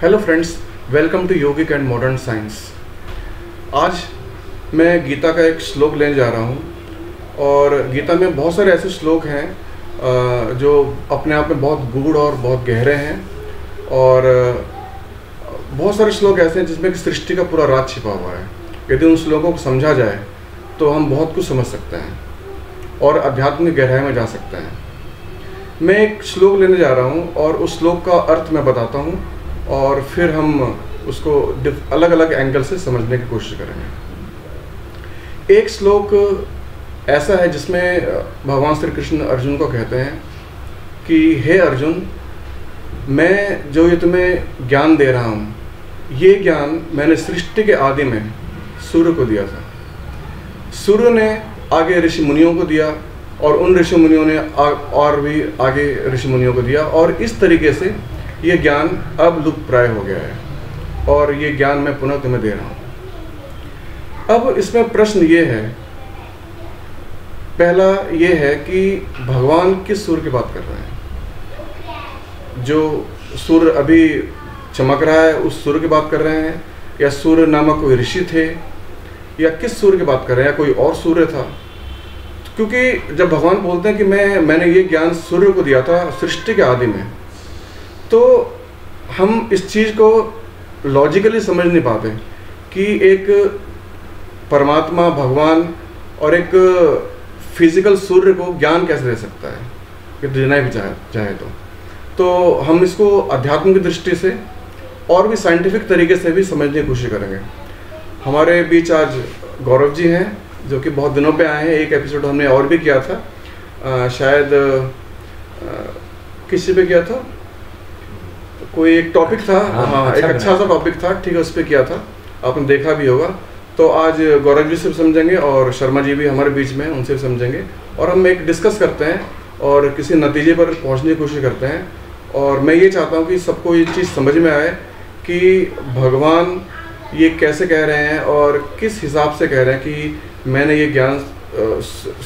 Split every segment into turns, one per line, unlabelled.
Hello friends welcome to yogic and modern science आज मैं गीता का एक श्लोक लेने जा रहा हूँ और गीता में बहुत सारे ऐसे श्लोक हैं जो अपने आप में बहुत गूढ़ और बहुत गहरे हैं और बहुत सारे श्लोक ऐसे हैं जिसमें सृष्टि का पूरा राज छिपा हुआ है। यदि उन श्लोकों को समझा जाए तो हम बहुत कुछ समझ सकते हैं और आध्यात्मिक गहराई में जा सकते हैं। मैं एक श्लोक लेने जा रहा हूँ और उस श्लोक का अर्थ मैं बताता हूँ। और फिर हम उसको अलग अलग एंगल से समझने की कोशिश करेंगे। एक श्लोक ऐसा है जिसमें भगवान श्री कृष्ण अर्जुन को कहते हैं कि, हे अर्जुन, मैं जो ये तुम्हें ज्ञान दे रहा हूँ, ये ज्ञान मैंने सृष्टि के आदि में सूर्य को दिया था। सूर्य ने आगे ऋषि मुनियों को दिया और उन ऋषि मुनियों ने और भी आगे ऋषि मुनियों को दिया और इस तरीके से ये ज्ञान अब लुप्त प्राय हो गया है और ये ज्ञान मैं पुनः तुम्हें दे रहा हूँ। अब इसमें प्रश्न ये है, पहला ये है कि भगवान किस सूर्य की बात कर रहे हैं? जो सूर्य अभी चमक रहा है, उस सूर्य की बात कर रहे हैं? या सूर्य नामक कोई ऋषि थे? या किस सूर्य की बात कर रहे हैं? या कोई और सूर्य था? क्योंकि जब भगवान बोलते हैं कि मैं, मैंने ये ज्ञान सूर्य को दिया था, सृष्टि के आदि में तो हम इस चीज़ को लॉजिकली समझ नहीं पाते कि एक परमात्मा भगवान और एक फ़िज़िकल सूर्य को ज्ञान कैसे दे सकता है? कि देना भी चाहे चाहे तो। तो हम इसको अध्यात्म की दृष्टि से और भी साइंटिफिक तरीके से भी समझने की कोशिश करेंगे। हमारे बीच आज गौरव जी हैं जो कि बहुत दिनों पे आए हैं। एक एपिसोड हमने और भी किया था। आ, शायद किसी पे किया था? कोई एक टॉपिक था।
हाँ,
हाँ,
अच्छा
एक अच्छा सा टॉपिक था ठीक है उस पर किया था। आपने देखा भी होगा। तो आज गौरव जी से भी समझेंगे और शर्मा जी भी हमारे बीच में उनसे भी समझेंगे। और हम एक डिस्कस करते हैं और किसी नतीजे पर पहुँचने की कोशिश करते हैं। और मैं ये चाहता हूँ कि सबको ये चीज़ समझ में आए कि भगवान ये कैसे कह रहे हैं और किस हिसाब से कह रहे हैं कि मैंने ये ज्ञान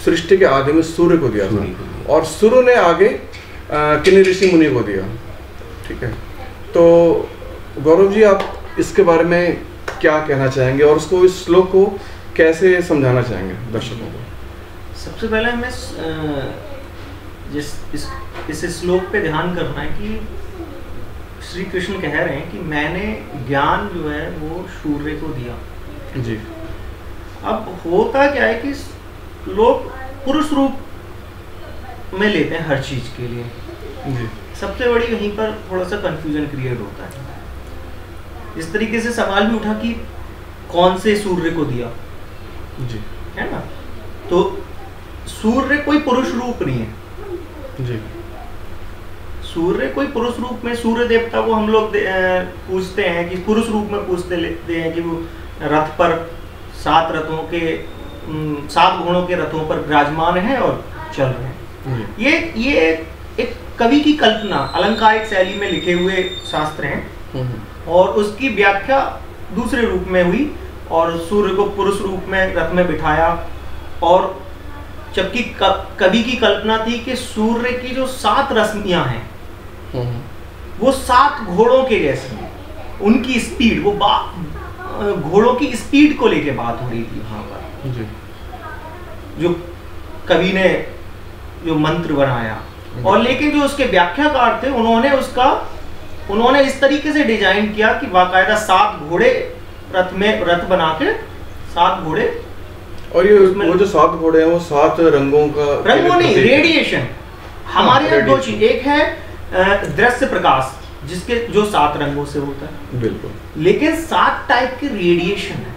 सृष्टि के आदि में सूर्य को दिया था। और सूर्य ने आगे किन्नी ऋषि मुनि को दिया। ठीक है? तो गौरव जी आप इसके बारे में क्या कहना चाहेंगे और उसको इस श्लोक को कैसे समझाना चाहेंगे दर्शकों को?
सबसे पहले हमें जिस इस इस श्लोक पे ध्यान करना है कि श्री कृष्ण कह रहे हैं कि मैंने ज्ञान जो है वो सूर्य को दिया।
जी।
अब होता क्या है कि लोग पुरुष रूप में लेते हैं हर चीज़ के लिए।
जी।
सबसे बड़ी वहीं पर थोड़ा सा कंफ्यूजन क्रिएट होता है। इस तरीके से सवाल भी उठा कि कौन से सूर्य को दिया?
जी।
है ना? तो सूर्य कोई पुरुष रूप नहीं है।
जी।
सूर्य कोई पुरुष रूप में सूर्य देवता को हम लोग पूजते हैं कि पुरुष रूप में पूजते लेते हैं कि वो रथ पर सात रथों के सात घोड़ों के रथों पर विराजमान है और चल रहे हैं। ये ये एक कवि की कल्पना अलंकारिक शैली में लिखे हुए शास्त्र हैं।
हम्म,
और उसकी व्याख्या दूसरे रूप में हुई और सूर्य को पुरुष रूप में रथ में बिठाया। और जबकि कवि की कल्पना थी कि सूर्य की जो सात रश्मियाँ हैं
हम्म,
वो सात घोड़ों के जैसी हैं। उनकी स्पीड वो बा- घोड़ों की स्पीड को लेके बात हो रही थी वहाँ पर।
जो
कवि ने जो मंत्र बनाया और लेकिन जो उसके व्याख्याकार थे उन्होंने उसका उन्होंने इस तरीके से डिज़ाइन किया कि बाकायदा सात घोड़े रथ में रथ बना के सात घोड़े
और ये
उसमें-
वो जो सात घोड़े हैं वो सात रंगों का
रंगों नहीं रेडिएशन हमारे यहाँ दो चीज़ एक है दृश्य प्रकाश जिसके जो सात रंगों से होता है।
बिल्कुल।
लेकिन सात टाइप के रेडिएशन है।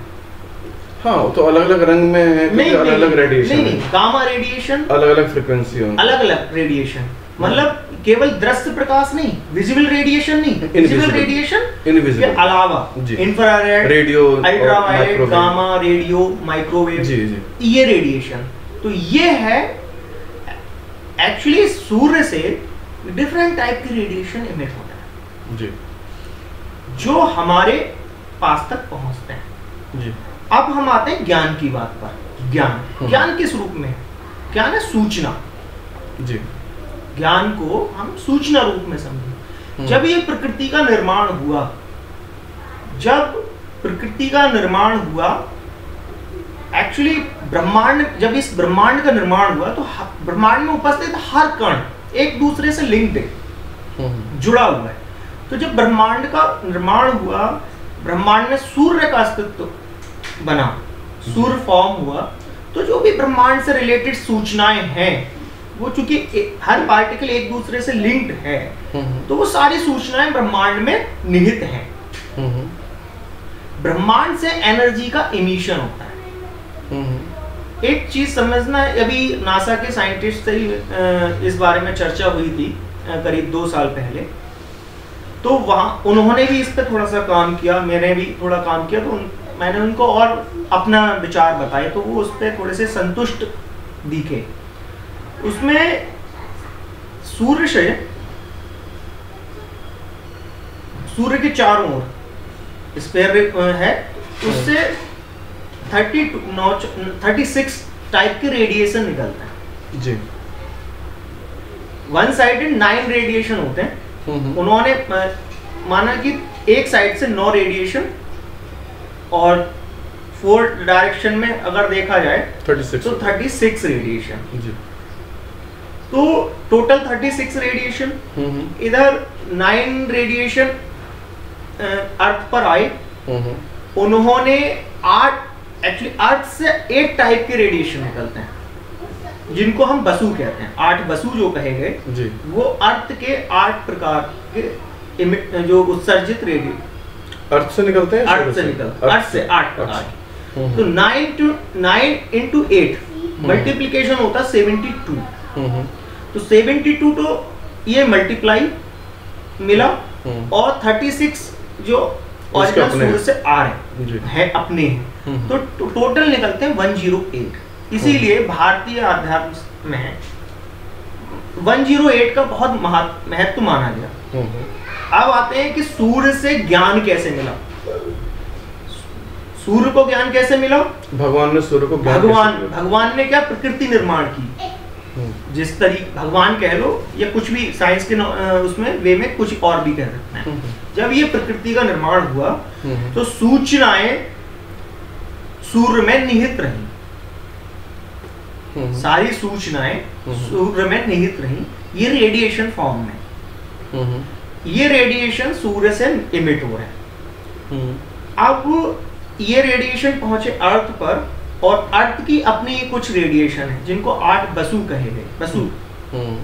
हाँ तो अलग अलग रंग में है
नहीं
अलग अलग रेडिएशन
नहीं नहीं गामा रेडिएशन
अलग अलग फ्रिक्वेंसी
अलग अलग रेडिएशन मतलब केवल दृश्य प्रकाश नहीं विजिबल रेडिएशन नहीं विजिबल रेडिएशन के
इनविजिबल
अलावा infrared
radio
ultraviolet gamma radio microwave
जी जी।
ये रेडिएशन तो ये है एक्चुअली सूर्य से डिफरेंट टाइप की रेडिएशन इमिट होता है।
जी।
जो हमारे पास तक पहुँचते हैं।
जी।
अब हम आते हैं ज्ञान की बात पर। ज्ञान।
हम्म।
ज्ञान किस रूप में? है ज्ञान है सूचना।
जी।
ज्ञान को हम सूचना रूप में समझें।
हम्म।
जब ये प्रकृति का निर्माण हुआ जब प्रकृति का निर्माण हुआ एक्चुअली ब्रह्मांड जब इस ब्रह्मांड का निर्माण हुआ तो ब्रह्मांड में उपस्थित हर कण एक दूसरे से लिंक्ड है।
हम्म,
जुड़ा हुआ है। तो जब ब्रह्मांड का निर्माण हुआ ब्रह्मांड में सूर्य का अस्तित्व बना। सूर्य फॉर्म हुआ। तो जो भी ब्रह्मांड से रिलेटेड सूचनाएँ हैं वो चूँकि हर पार्टिकल एक दूसरे से लिंक्ड है
हम्म,
तो वो सारी सूचनाएँ ब्रह्मांड में निहित हैं।
हम्म,
ब्रह्मांड से एनर्जी का इमिशन होता है।
हम्म,
एक चीज़ समझना है, अभी नासा के साइंटिस्ट से ही इस बारे में चर्चा हुई थी करीब दो साल पहले। तो वहाँ उन्होंने भी इस पर थोड़ा सा काम किया मैंने भी थोड़ा काम किया तो उन, मैंने उनको और अपना विचार बताए तो वो उस पर थोड़े से संतुष्ट दिखे। उसमें सूर्य से सूर्य के चारों ओर स्पेयर है उससे थर्टी नौ थर्टी सिक्स टाइप के रेडिएशन निकलता है।
जी।
वन साइडेड नाइन रेडिएशन होते हैं।
हम्म,
उन्होंने माना कि एक साइड से नौ रेडिएशन और फोर डायरेक्शन में अगर देखा जाए
36
तो 36 रेडिएशन
जी।
तो टोटल 36 रेडिएशन
हम्म,
इधर नाइन रेडिएशन अर्थ पर आए।
हम्म,
उन्होंने आठ एक्चुअली अर्थ से एट टाइप के रेडिएशन निकलते हैं जिनको हम बसु कहते हैं। आठ बसु जो कहे गए
जी।
वो अर्थ के आठ प्रकार के जो उत्सर्जित रेडियो
अर्थ से निकलते हैं?
अर्थ से निकल अर्थ से आठ
हम्म,
तो nine two nine into eight multiplication होता है सेवेंटी टू
हम्म,
तो सेवेंटी टू तो ये मल्टीप्लाई मिला
हम्म,
और थर्टी सिक्स जो ओरिजिनल
हैं।
से आ रहे है। अपने हैं।
हम्म,
तो टोटल निकलते हैं 108 इसीलिए भारतीय अध्यात्म में 108 का बहुत महत्व माना गया।
हम्म,
अब आते हैं कि सूर्य से ज्ञान कैसे मिला? सूर्य को ज्ञान कैसे मिला?
भगवान ने सूर्य को ज्ञान
भगवान भगवान ने क्या प्रकृति निर्माण की?
हम्म,
जिस तरीके भगवान कह लो या कुछ भी साइंस के उसमें वे में कुछ और भी कह सकते हैं।
हम्म,
जब ये प्रकृति का निर्माण हुआ
हम्म,
तो सूचनाएँ सूर्य में निहित रही। सारी सूचनाएँ। सूर्य में निहित रही। ये रेडिएशन फॉर्म में। ये रेडिएशन सूर्य से इमिट हो रहे हैं।
हम्म,
अब ये रेडिएशन पहुँचे अर्थ पर और अर्थ की अपनी कुछ रेडिएशन है जिनको आठ बसु कहे गए बसु।
हम्म,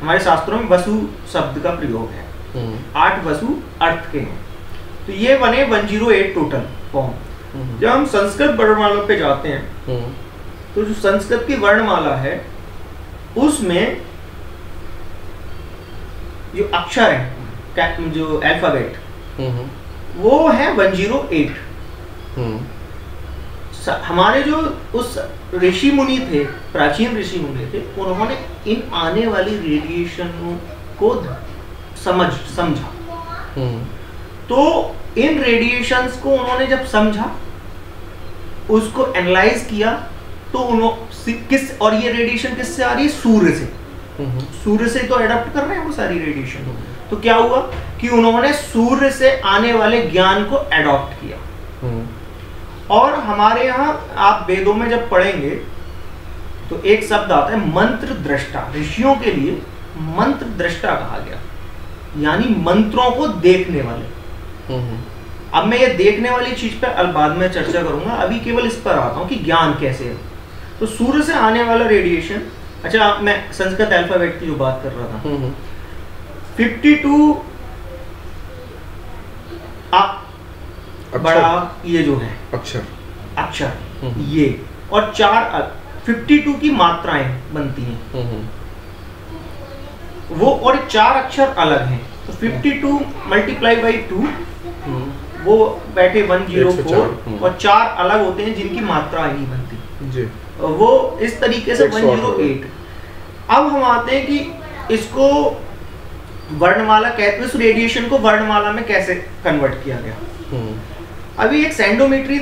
हमारे शास्त्रों में बसु शब्द का प्रयोग है।
हम्म,
आठ बसु अर्थ के हैं। तो ये बने 108 टोटल फॉर्म
हम्म,
जब हम संस्कृत वर्णमाला पे जाते हैं
हम्म,
तो जो संस्कृत की वर्णमाला है उसमें जो अक्षर है जो अल्फ़ाबेट
हम्म,
वो है 108
हम्म,
हमारे जो उस ऋषि मुनि थे प्राचीन ऋषि मुनि थे उन्होंने इन आने वाली रेडिएशनों को समझ समझा।
हम्म,
तो इन रेडिएशंस को उन्होंने जब समझा उसको एनालाइज किया तो उन्होंने किस और ये रेडिएशन किससे आ रही है? सूर्य से।
हम्म,
सूर्य से तो अडॉप्ट कर रहे हैं वो सारी रेडिएशन तो क्या हुआ कि उन्होंने सूर्य से आने वाले ज्ञान को एडॉप्ट किया।
हम्म,
और हमारे यहाँ आप वेदों में जब पढ़ेंगे तो एक शब्द आता है मंत्र दृष्टा। ऋषियों के लिए मंत्र दृष्टा कहा गया। यानी मंत्रों को देखने वाले।
हम्म,
अब मैं ये देखने वाली चीज़ पर बाद में चर्चा करूँगा। अभी केवल इस पर आता हूँ कि ज्ञान कैसे है। तो सूर्य से आने वाला रेडिएशन अच्छा मैं संस्कृत अल्फ़ाबेट की जो बात कर रहा था
हम्म,
52 आ। बड़ा ये जो है।
अक्षर।
अक्षर
हम्म।
ये। और चार फिफ्टी टू की मात्राएँ बनती हैं।
हम्म,
वो और चार अक्षर अलग हैं। तो fifty two multiply by two
हम्म,
वो बैठे वन ज़ीरो
104,
फोर
हम्म।
और चार अलग होते हैं जिनकी मात्राएँ नहीं बनती।
जी।
वो इस तरीके से
108
108 अब हम आते हैं कि इसको वर्णमाला कहते हैं इस रेडिएशन को वर्णमाला में कैसे कन्वर्ट किया गया?
हम्म,
अभी एक सैंडोमेट्री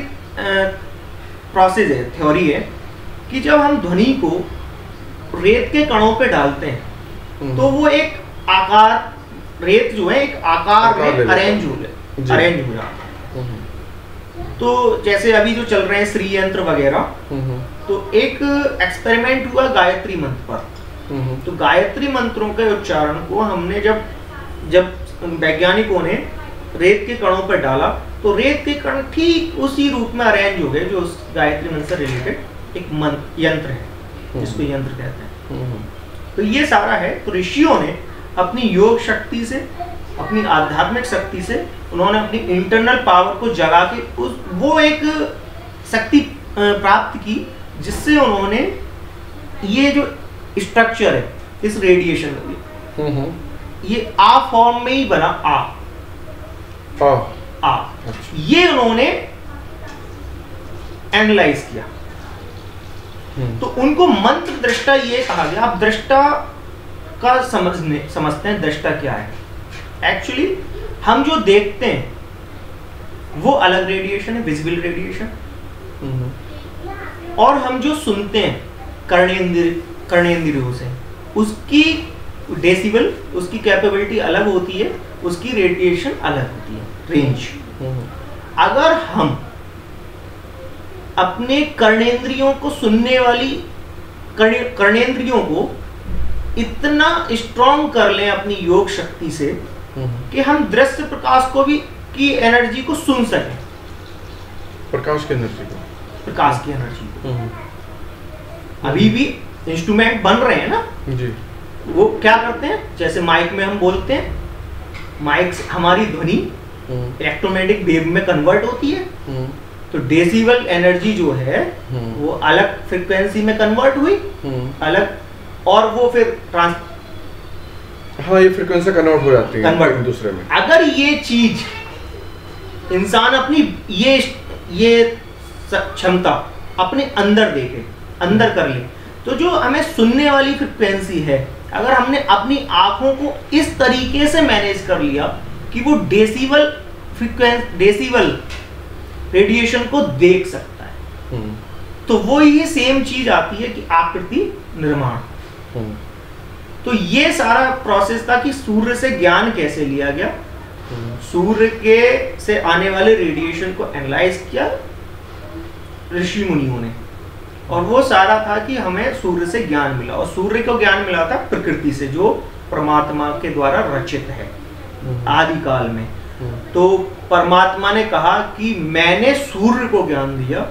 प्रोसेस है थ्योरी है कि जब हम ध्वनि को रेत के कणों पे डालते हैं
हम्म,
तो वो एक आकार रेत जो है एक आकार
आकार
में अरेंज हो। अरेंज हो जाता है
हम्म,
तो जैसे अभी जो चल रहे हैं श्री यंत्र वगैरह तो एक एक्सपेरिमेंट हुआ गायत्री मंत्र पर। तो गायत्री मंत्रों के उच्चारण को हमने जब जब वैज्ञानिकों ने रेत के कणों पर डाला तो रेत के कण ठीक उसी रूप में अरेंज हो गए जो उस गायत्री मंत्र से रिलेटेड एक मंत्र यंत्र है जिसको यंत्र कहते हैं।
हम्म,
तो ये सारा है तो ऋषियों ने अपनी योग शक्ति से अपनी आध्यात्मिक शक्ति से उन्होंने अपनी इंटरनल पावर को जगा के उस वो एक शक्ति प्राप्त की जिससे उन्होंने ये जो स्ट्रक्चर है इस रेडिएशन का
हम्म,
ये आ फॉर्म में ही बना आ।
आ,
आ।
अच्छा,
ये उन्होंने एनालाइज किया।
हम्म,
तो उनको मंत्र दृष्टा ये कहा गया। आप दृष्टा का समझने समझते हैं दृष्टा क्या है। एक्चुअली हम जो देखते हैं वो अलग रेडिएशन है विजिबल रेडिएशन
हम्म,
और हम जो सुनते हैं कर्णेंद्र कर्णेंद्रियों से। उसकी डेसिबल उसकी कैपेबिलिटी अलग होती है उसकी रेडिएशन अलग होती है। रेंज
हम्म,
अगर हम अपने कर्णेंद्रियों को सुनने वाली कर्णे- कर्णेंद्रियों को इतना स्ट्रॉन्ग कर लें अपनी योग शक्ति से
हम्म,
कि हम दृश्य प्रकाश को भी की एनर्जी को सुन सकें।
प्रकाश की एनर्जी को।
प्रकाश की एनर्जी को।
हम्म,
अभी भी इंस्ट्रूमेंट बन रहे हैं ना?
जी।
वो क्या करते हैं? जैसे माइक में हम बोलते हैं माइक हमारी ध्वनि
हम्म,
इलेक्ट्रोमैग्नेटिक वेव में कन्वर्ट होती है।
हम्म,
तो डेसिबल एनर्जी जो है
हम्म,
वो अलग फ्रिक्वेंसी में कन्वर्ट हुई अलग और वो फिर ट्रांस
हाँ ये फ्रिक्वेंसी कन्वर्ट हो जाती है कन्वर्ट दूसरे में।
अगर ये चीज़ इंसान अपनी ये ये क्षमता अपने अंदर देखे अंदर कर ले तो जो हमें सुनने वाली फ्रिक्वेंसी है अगर हमने अपनी आँखों को इस तरीके से मैनेज कर लिया कि वो डेसिबल फ्रिक्वेंस डेसिबल रेडिएशन को देख सकता है
हम्म,
तो वो ये सेम चीज़ आती है कि आकृति निर्माण।
हम्म,
तो ये सारा प्रोसेस था कि सूर्य से ज्ञान कैसे लिया गया?
हम्म,
सूर्य के से आने वाले रेडिएशन को एनालाइज किया ऋषि मुनियों ने। और वो सारा था कि हमें सूर्य से ज्ञान मिला और सूर्य को ज्ञान मिला था प्रकृति से जो परमात्मा के द्वारा रचित है
हम्म,
आदि काल में।
हम्म,
तो परमात्मा ने कहा कि मैंने सूर्य को ज्ञान दिया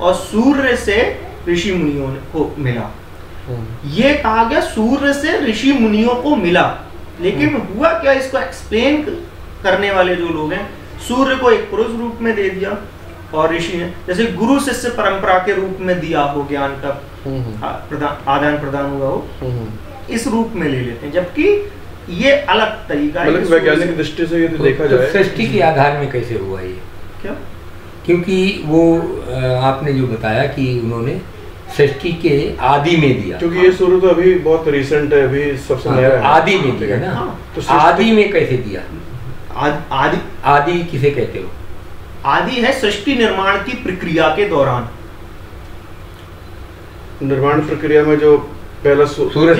और सूर्य से ऋषि मुनियों को मिला।
हम्म,
ये कहा गया सूर्य से ऋषि मुनियों को मिला। लेकिन हुआ क्या? इसको एक्सप्लेन करने वाले जो लोग हैं सूर्य को एक पुरुष रूप में दे दिया। और ऋषि ने जैसे गुरु शिष्य परंपरा के रूप में दिया हो ज्ञान का
हम्म,
प्रदान आदान प्रदान हुआ हो
हम्म,
इस रूप में ले लेते हैं। जबकि ये अलग तरीका है
मतलब वैज्ञानिक दृष्टि से यदि
तो-
देखा
तो
जाए।
सृष्टि के आधार में कैसे हुआ ये?
क्या?
क्योंकि वो आपने जो बताया कि उन्होंने सृष्टि के आदि में दिया।
क्योंकि ये शुरू तो अभी बहुत रिसेंट है अभी सबसे
हाँ,
नया
तो
है।
आदि में दिया ना?
हाँ,
तो
आदि में कैसे दिया?
आदि आदि
किसे कहते हो?
आदि है सृष्टि निर्माण की प्रक्रिया के दौरान।
निर्माण प्रक्रिया में जो पहला
पहला
सूर्य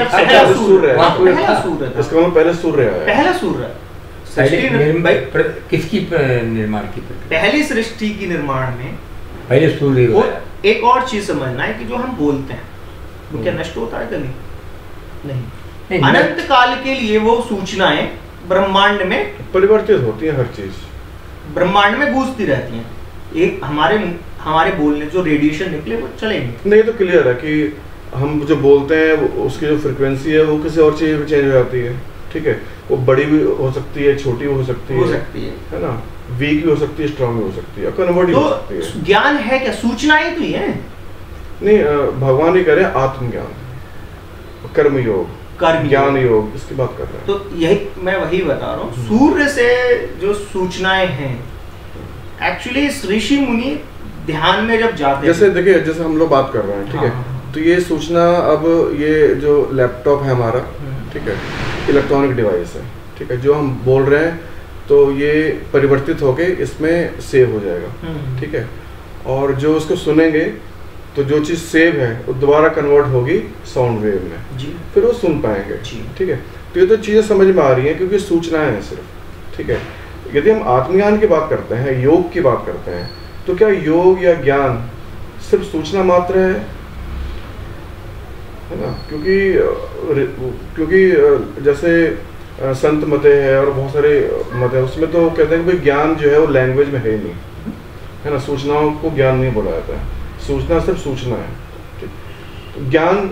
सूर्य।
सूर्य
पहला सूर्य
इसका मतलब पहले सूर्य
पहला सूर्य। सृष्टि निर-
निर्म-
भाई,
प्र- किसकी निर्माण की
पहली सृष्टि की निर्माण में
पहले सूर्य
एक और चीज़ समझना है कि जो हम बोलते हैं वो क्या
हम्म।
नष्ट होता है कभी नहीं
नहीं,
अनंत काल के लिए वो सूचनाएँ ब्रह्मांड में
परिवर्तित होती है हर चीज़।
ब्रह्मांड में गूंजती रहती हैं। एक हमारे हमारे बोलने जो रेडिएशन निकले वो चलेंगे
नहीं। तो क्लियर है कि हम जो बोलते हैं उसकी जो फ्रिक्वेंसी है वो किसी और चीज़ में चेंज हो जाती है। ठीक है? वो बड़ी भी हो सकती है छोटी भी हो सकती
हो
है।
सकती है।
है ना? वीक भी हो सकती है स्ट्रांग भी हो सकती है। कन्वर्ट हो सकती है।
तो ज्ञान है क्या? सूचनाएँ तो ही है।
नहीं भगवान ही करे आत्मज्ञान। कर्म योग
कर्म
ज्ञान
योग।
इसकी बात कर रहे हैं
तो यही मैं वही बता रहा हूँ
हम्म।
सूर्य से जो सूचनाएँ हैं एक्चुअली ऋषि मुनि ध्यान में जब जाते
जैसे देखिए जैसे हम लोग बात कर रहे हैं ठीक
हाँ,
है
हाँ,
तो ये सूचना अब ये जो लैपटॉप है हमारा
हम्म।
ठीक है इलेक्ट्रॉनिक डिवाइस है ठीक है जो हम बोल रहे हैं तो ये परिवर्तित होके इसमें सेव हो जाएगा
हम्म।
ठीक है और जो उसको सुनेंगे तो जो चीज़ सेव है वो दोबारा कन्वर्ट होगी साउंड वेव में।
जी।
फिर वो सुन पाएँगे।
जी।
ठीक है? तो ये तो चीज़ें समझ में आ रही हैं क्योंकि सूचनाएँ हैं सिर्फ़। ठीक है? यदि हम आत्मज्ञान की बात करते हैं योग की बात करते हैं तो क्या योग या ज्ञान सिर्फ़ सूचना मात्र है? है ना? क्योंकि क्योंकि जैसे संत मते हैं और बहुत सारे मत है उसमें तो कहते हैं कि भाई ज्ञान जो है वो लैंग्वेज में है नहीं। है ना? सूचनाओं को ज्ञान नहीं बोला जाता है। सूचना सिर्फ़ सूचना है तो ज्ञान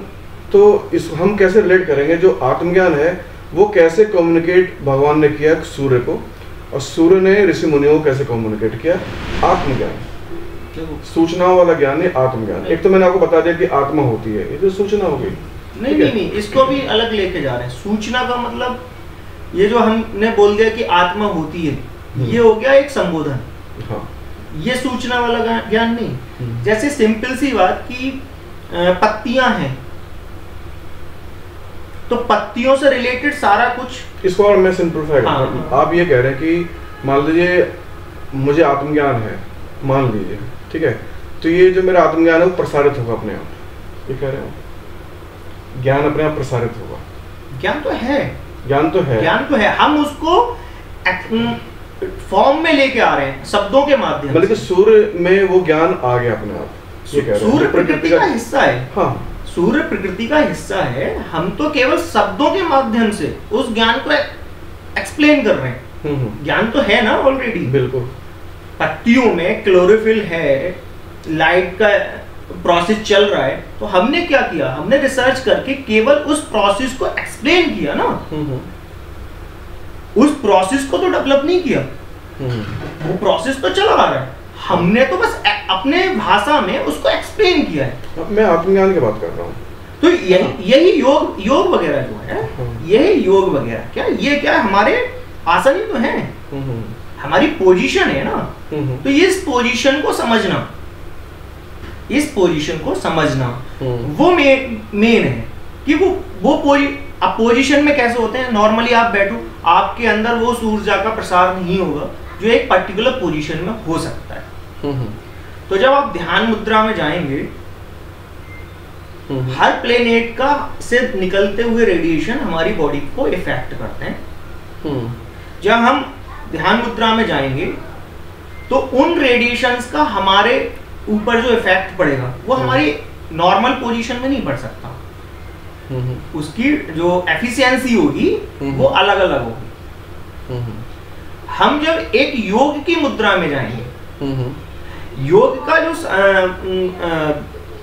तो इस हम कैसे रिलेट करेंगे? जो आत्मज्ञान है वो कैसे कम्युनिकेट भगवान ने किया सूर्य को और सूर्य ने ऋषि मुनियों को कैसे कम्युनिकेट किया? आत्मज्ञान। सूचनाओं वाला ज्ञान नहीं आत्मज्ञान। एक तो मैंने आपको बता दिया कि आत्मा होती है ये तो सूचना हो गई।
नहीं नहीं नहीं इसको भी अलग लेके जा रहे हैं। सूचना का मतलब ये जो हमने बोल दिया कि आत्मा होती है
हम्म।
ये हो गया एक संबोधन।
हाँ।
ये सूचना वाला ज्ञान नहीं। जैसे सिंपल सी बात कि पत्तियाँ हैं। तो पत्तियों से रिलेटेड सारा कुछ
इसको और मैं सिंपलीफाई
हाँ,
हाँ। आप ये कह रहे हैं कि मान लीजिए मुझे आत्मज्ञान है मान लीजिए ठीक है? तो ये जो मेरा आत्मज्ञान है वो प्रसारित होगा अपने आप। ये कह रहे हो ज्ञान अपने आप प्रसारित होगा।
ज्ञान तो है।
ज्ञान तो है।
ज्ञान तो है। हम उसको फॉर्म में लेके आ रहे हैं शब्दों के माध्यम
बल्कि सूर्य में वो ज्ञान आ गया अपने आप
सूर्य प्रकृति का हिस्सा है।
हाँ।
सूर्य प्रकृति का हिस्सा है हम तो केवल शब्दों के माध्यम से उस ज्ञान को एक्सप्लेन कर रहे हैं।
हम्म, हम्म,
ज्ञान तो है ना ऑलरेडी
बिल्कुल।
पत्तियों में क्लोरोफिल है लाइट का प्रोसेस चल रहा है तो हमने क्या किया? हमने रिसर्च करके केवल उस प्रोसेस को एक्सप्लेन किया ना।
हम्म,
उस प्रोसेस को तो डेवलप नहीं किया।
हम्म,
वो प्रोसेस तो चला आ रहा है। हमने तो बस अपने भाषा में उसको एक्सप्लेन किया है।
अब मैं आत्मज्ञान की बात कर रहा हूँ।
तो यही यही योग योग वगैरह जो है
हाँ।
यही योग वगैरह क्या ये क्या हमारे आसन ही तो है?
हम्म, हम्म,
हमारी पोजीशन है ना?
हम्म, हम्म,
तो इस पोजीशन को समझना। इस पोजीशन को समझना।
हम्म,
वो मेन मेन है कि वो वो पोजी अब पोजीशन में कैसे होते हैं? नॉर्मली आप बैठो आपके अंदर वो ऊर्जा का प्रसार नहीं होगा जो एक पर्टिकुलर पोजीशन में हो सकता है।
हम्म, हम्म,
तो जब आप ध्यान मुद्रा में जाएँगे
हम्म,
हर प्लेनेट का से निकलते हुए रेडिएशन हमारी बॉडी को इफ़ेक्ट करते हैं। जब हम ध्यान मुद्रा में जाएँगे तो उन रेडिएशंस का हमारे ऊपर जो इफ़ेक्ट पड़ेगा वो। हमारी नॉर्मल पोजीशन में नहीं पड़ सकता। उसकी जो एफिशिएंसी होगी
हम्म।
वो अलग अलग होगी।
हम्म,
हम जब एक योग की मुद्रा में जाएँगे
हम्म, हम्म,
योग का जो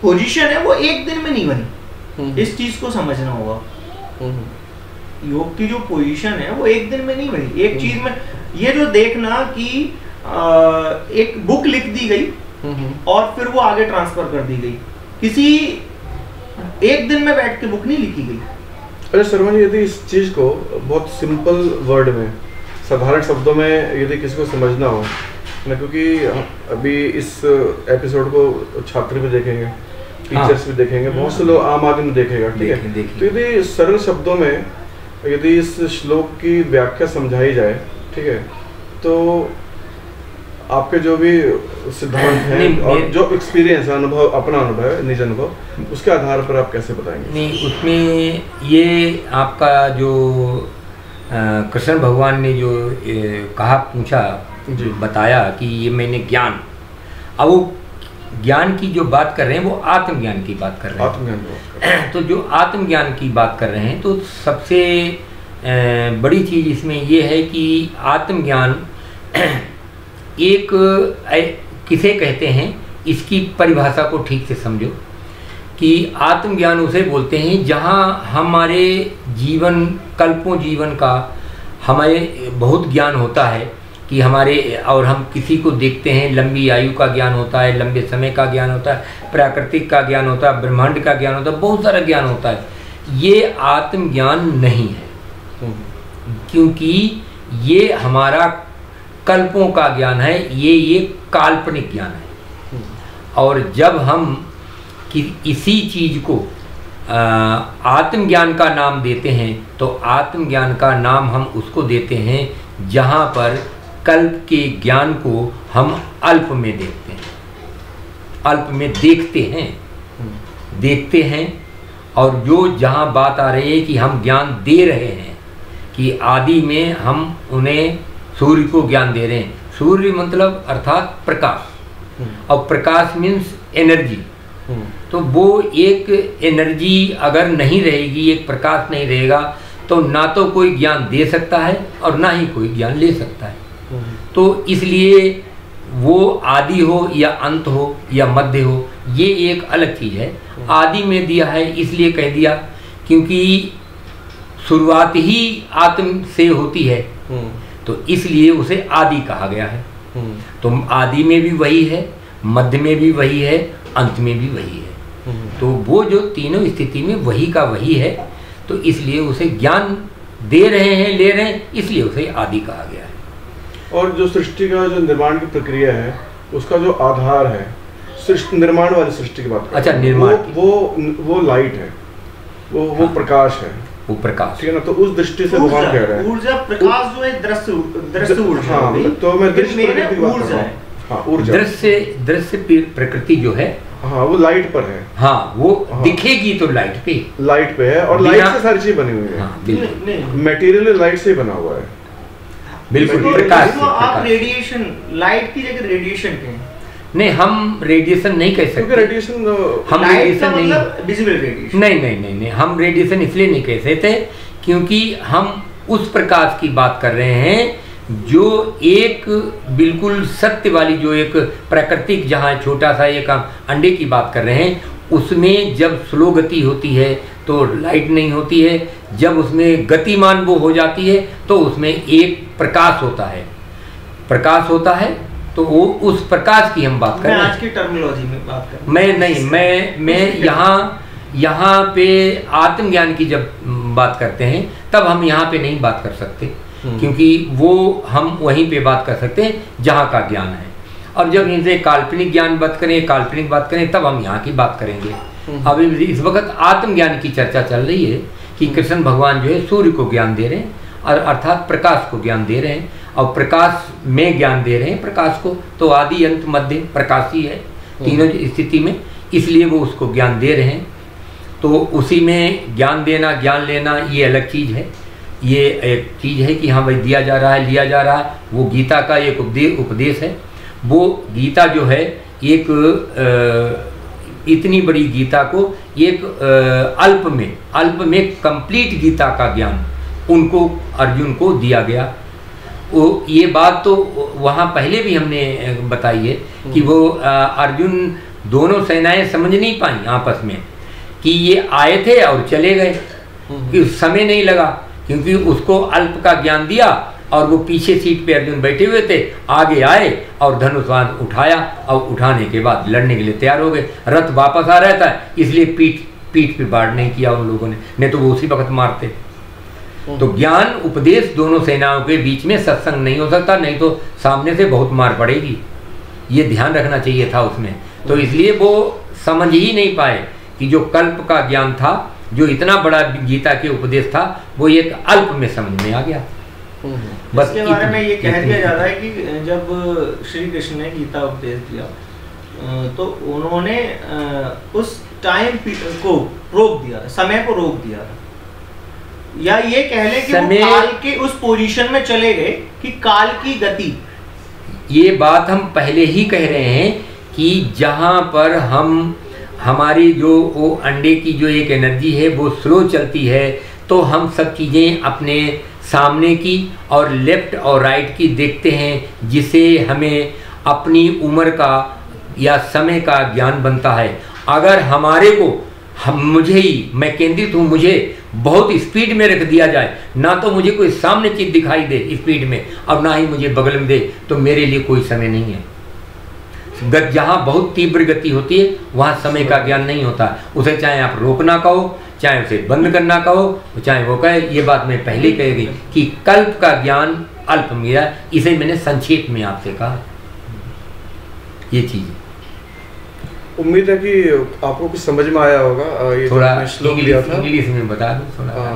पोजीशन है वो एक दिन में नहीं बनी।
हम्म,
इस चीज़ को समझना होगा।
हम्म,
योग की जो पोजीशन है वो एक दिन में नहीं बनी। एक
हम्म।
चीज़ में ये जो देखना कि एक बुक लिख दी गई
हम्म, हम्म,
और फिर वो आगे ट्रांसफ़र कर दी गई। किसी एक दिन में बैठ के बुक नहीं लिखी गई।
अरे शर्मा जी यदि इस चीज़ को बहुत सिंपल वर्ड में साधारण शब्दों में यदि किसी को समझना हो ना क्योंकि अभी इस एपिसोड को छात्र भी देखेंगे टीचर्स भी देखेंगे बहुत से लोग आम आदमी देखेगा ठीक है?
देखें।
तो यदि सरल शब्दों में यदि इस श्लोक की व्याख्या समझाई जाए ठीक है तो आपके जो भी सिद्धांत हैं और जो एक्सपीरियंस है अनुभव अपना अनुभव है निज अनुभव उसके आधार पर आप कैसे बताएँगे
नहीं उसमें ये आपका जो कृष्ण भगवान ने जो ए, कहा पूछा
जी।
बताया कि ये मैंने ज्ञान अब वो ज्ञान की जो बात कर रहे हैं वो आत्मज्ञान की बात कर रहे हैं। तो जो आत्मज्ञान की बात कर रहे हैं तो सबसे बड़ी चीज़ इसमें ये है कि आत्मज्ञान एक किसे कहते हैं इसकी परिभाषा को ठीक से समझो कि आत्मज्ञान उसे बोलते हैं जहाँ हमारे जीवन कल्पों जीवन का हमारे बहुत ज्ञान होता है कि हमारे और हम किसी को देखते हैं लंबी आयु का ज्ञान होता है लंबे समय का ज्ञान होता है प्राकृतिक का ज्ञान होता है ब्रह्मांड का ज्ञान होता है बहुत सारा ज्ञान होता है। ये आत्मज्ञान नहीं है
हम्म,
क्योंकि ये हमारा कल्पों का ज्ञान है, ये ये काल्पनिक ज्ञान है। और जब हम कि इसी चीज़ को आत्मज्ञान का नाम देते हैं तो आत्मज्ञान का नाम हम उसको देते हैं, जहाँ पर कल्प के ज्ञान को हम अल्प में देखते हैं। अल्प में देखते हैं। देखते हैं और जो जहाँ बात आ रही है कि हम ज्ञान दे रहे हैं, कि आदि में हम उन्हें सूर्य को ज्ञान दे रहे हैं। सूर्य मतलब अर्थात प्रकाश।
हम्म,
और प्रकाश मीन्स एनर्जी
हम्म,
तो वो एक एनर्जी अगर नहीं रहेगी एक प्रकाश नहीं रहेगा तो ना तो कोई ज्ञान दे सकता है और ना ही कोई ज्ञान ले सकता है।
हम्म,
तो इसलिए वो आदि हो या अंत हो या मध्य हो ये एक अलग चीज़ है। आदि में दिया है इसलिए कह दिया क्योंकि शुरुआत ही आत्म से होती है।
हम्म,
तो इसलिए उसे आदि कहा गया है।
हम्म,
तो आदि में भी वही है मध्य में भी वही है अंत में भी वही है।
हम्म।
तो वो जो तीनों स्थिति में वही का वही है तो इसलिए उसे ज्ञान दे रहे हैं ले रहे हैं इसलिए उसे आदि कहा गया है।
और जो सृष्टि का जो निर्माण की प्रक्रिया है उसका जो आधार है सृष्टि निर्माण वाली सृष्टि की बात
अच्छा, निर्माण
वो वो वो लाइट है वो वो
हाँ।
प्रकाश है।
वो प्रकाश।
ठीक है ना तो उस दृष्टि से भगवान कह रहे हैं।
ऊर्जा प्रकाश जो है दृश्य दृश्य ऊर्जा
हाँ तो मैं दृश्य की
ऊर्जा है।
ऊर्जा।
दृश्य दृश्य प्रकृति जो है
हाँ वो लाइट पर है।
हाँ वो
हाँ।
दिखेगी तो लाइट पे।
लाइट पे है और लाइट से सारी चीज़ बनी हुई है।
हाँ।
मटेरियल लाइट से ही बना हुआ है।
बिल्कुल प्रकाश से
आप रेडिएशन लाइट की जगह रेडिएशन कहें।
नहीं हम रेडिएशन नहीं कह
क्योंकि
सकते।
रेडिएशन
हम रेडिएशन नहीं
मतलब विजिबल रेडिएशन
नहीं नहीं नहीं नहीं हम रेडिएशन इसलिए नहीं कह सकते क्योंकि हम उस प्रकाश की बात कर रहे हैं जो एक बिल्कुल सत्य वाली जो एक प्राकृतिक जहाँ छोटा सा एक अंडे की बात कर रहे हैं उसमें जब स्लो गति होती है तो लाइट नहीं होती है। जब उसमें गतिमान वो हो जाती है तो उसमें एक प्रकाश होता है। प्रकाश होता है तो वो उस प्रकाश की हम बात कर रहे हैं।
आज की टर्मिनोलॉजी में बात कर
मैं नहीं मैं मैं यहाँ यहाँ पे आत्मज्ञान की जब बात करते हैं तब हम यहाँ पे नहीं बात कर सकते।
हम्म।
क्योंकि वो हम वहीं पे बात कर सकते हैं जहाँ का ज्ञान है। और जब इनसे काल्पनिक ज्ञान बात करें काल्पनिक बात करें तब हम यहाँ की बात करेंगे।
हम्म।
अभी इस वक्त आत्मज्ञान की चर्चा चल रही है कि कृष्ण भगवान जो है सूर्य को ज्ञान दे रहे हैं और अर्थात प्रकाश को ज्ञान दे रहे हैं। और प्रकाश में ज्ञान दे रहे हैं प्रकाश को। तो आदि अंत मध्य प्रकाश ही है तीनों स्थिति में। इसलिए वो उसको ज्ञान दे रहे हैं। तो उसी में ज्ञान देना ज्ञान लेना ये अलग चीज़ है। ये एक चीज़ है कि हाँ भाई दिया जा रहा है लिया जा रहा है। वो गीता का एक उपदेश उपदेश है। वो गीता जो है एक अ, इतनी बड़ी गीता को एक अ, अल्प में अल्प में कंप्लीट गीता का ज्ञान उनको अर्जुन को दिया गया। वो ये बात तो वहाँ पहले भी हमने बताई है कि वो अर्जुन दोनों सेनाएँ समझ नहीं पाई आपस में कि ये आए थे और चले गए। कि समय नहीं लगा क्योंकि उसको अल्प का ज्ञान दिया और वो पीछे सीट पे अर्जुन बैठे हुए थे आगे आए और धनुष्वान उठाया और उठाने के बाद लड़ने के लिए तैयार हो गए। रथ वापस आ रहा था इसलिए पीठ पीठ पे बाढ़ नहीं किया उन लोगों ने नहीं तो वो उसी वक्त मारते। तो ज्ञान उपदेश दोनों सेनाओं के बीच में सत्संग नहीं हो सकता नहीं तो सामने से बहुत मार पड़ेगी। ये ध्यान रखना चाहिए था उसमें। तो इसलिए वो समझ ही नहीं पाए कि जो कल्प का ज्ञान था जो इतना बड़ा गीता के उपदेश था वो एक अल्प में समझ में आ गया। बस
इसके बारे में ये कह दिया
जा
रहा है कि जब श्री कृष्ण ने गीता उपदेश दिया तो उन्होंने उस टाइम को रोक दिया था समय को रोक दिया। था या ये कह ले कि वो काल के उस पोजीशन में चले गए कि काल की गति।
ये बात हम पहले ही कह रहे हैं कि जहाँ पर हम हमारी जो वो अंडे की जो एक एनर्जी है वो स्लो चलती है तो हम सब चीज़ें अपने सामने की और लेफ़्ट और राइट की देखते हैं जिसे हमें अपनी उम्र का या समय का ज्ञान बनता है। अगर हमारे को हम मुझे ही, मैं केंद्रित हूँ, मुझे बहुत स्पीड में रख दिया जाए। ना तो मुझे कोई सामने चीज़ दिखाई दे स्पीड में, और ना ही मुझे बगल में दे तो मेरे लिए कोई समय नहीं है। जहाँ बहुत तीव्र गति होती है, वहाँ समय का ज्ञान नहीं होता। उसे चाहे आप रोकना कहो, चाहे उसे बंद करना कहो, चाहे वो कहे, ये बात मैं पहले कह गई कि कल्प का ज्ञान अल्प मेरा इसे मैंने संक्षेप में आपसे कहा। ये चीज़।
उम्मीद है कि आपको कुछ समझ में आया होगा ये
थोड़ा
श्लोक लिया था।
इंग्लिश में बता दो थोड़ा।
हाँ।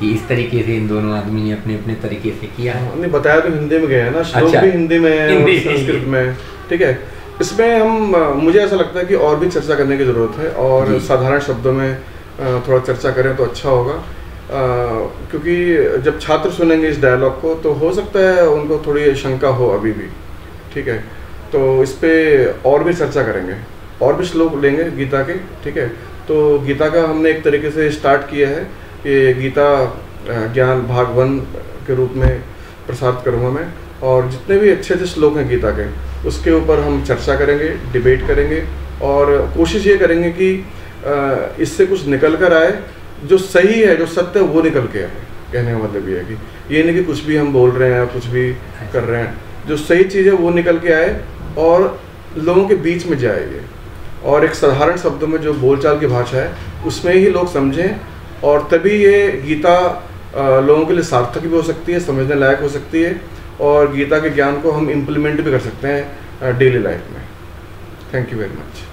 कि इस तरीके से इन दोनों आदमी ने अपने अपने तरीके से किया। है
हाँ, बताया तो हिंदी में गया है ना श्लोक
अच्छा।
भी हिंदी में है संस्कृत में ठीक है? इसमें हम मुझे ऐसा लगता है कि और भी चर्चा करने की ज़रूरत है और साधारण शब्दों में थोड़ा चर्चा करें तो अच्छा होगा। आ, क्योंकि जब छात्र सुनेंगे इस डायलॉग को तो हो सकता है उनको थोड़ी शंका हो अभी भी ठीक है? तो इस पर और भी चर्चा करेंगे। और भी श्लोक लेंगे गीता के, ठीक है? तो गीता का हमने एक तरीके से स्टार्ट किया है कि गीता ज्ञान भाग वन के रूप में प्रसाद करूँगा मैं, और जितने भी अच्छे अच्छे श्लोक हैं गीता के, उसके ऊपर हम चर्चा करेंगे डिबेट करेंगे, और कोशिश ये करेंगे कि इससे कुछ निकल कर आए, जो सही है, जो सत्य है, वो निकल के आए। कहने का मतलब ये है कि, ये नहीं कि कुछ भी हम बोल रहे हैं, कुछ भी कर रहे हैं, जो सही चीज़ है, वो निकल के आए, और लोगों के बीच में जाए ये। और एक साधारण शब्दों में जो बोलचाल की भाषा है, उसमें ही लोग समझें और तभी ये गीता लोगों के लिए सार्थक भी हो सकती है, समझने लायक हो सकती है और गीता के ज्ञान को हम इम्प्लीमेंट भी कर सकते हैं डेली लाइफ में। Thank you very much